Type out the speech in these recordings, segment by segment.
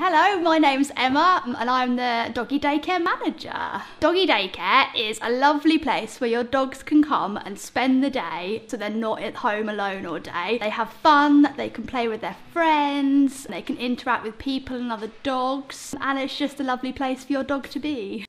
Hello, my name's Emma and I'm the doggy daycare manager. Doggy daycare is a lovely place where your dogs can come and spend the day so they're not at home alone all day. They have fun, they can play with their friends, they can interact with people and other dogs, and it's just a lovely place for your dog to be.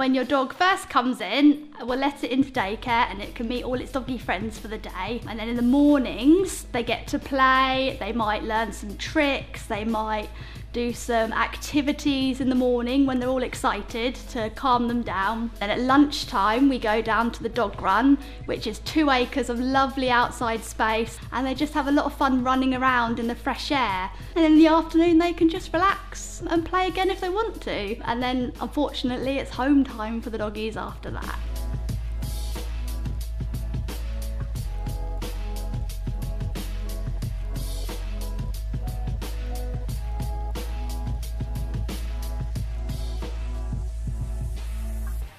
When your dog first comes in, we'll let it into daycare and it can meet all its doggy friends for the day. And then in the mornings, they get to play, they might learn some tricks, they might do some activities in the morning when they're all excited to calm them down. Then at lunchtime, we go down to the dog run, which is two acres of lovely outside space, and they just have a lot of fun running around in the fresh air. And in the afternoon, they can just relax and play again if they want to. And then, unfortunately, it's home time for the doggies after that.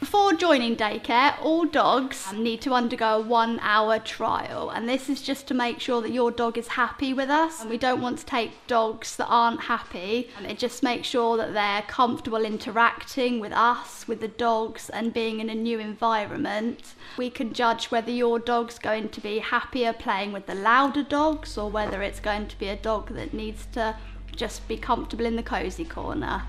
Before joining daycare, all dogs need to undergo a one hour trial, and this is just to make sure that your dog is happy with us. We don't want to take dogs that aren't happy, it just makes sure that they're comfortable interacting with us, with the dogs, and being in a new environment. We can judge whether your dog's going to be happier playing with the louder dogs or whether it's going to be a dog that needs to just be comfortable in the cozy corner.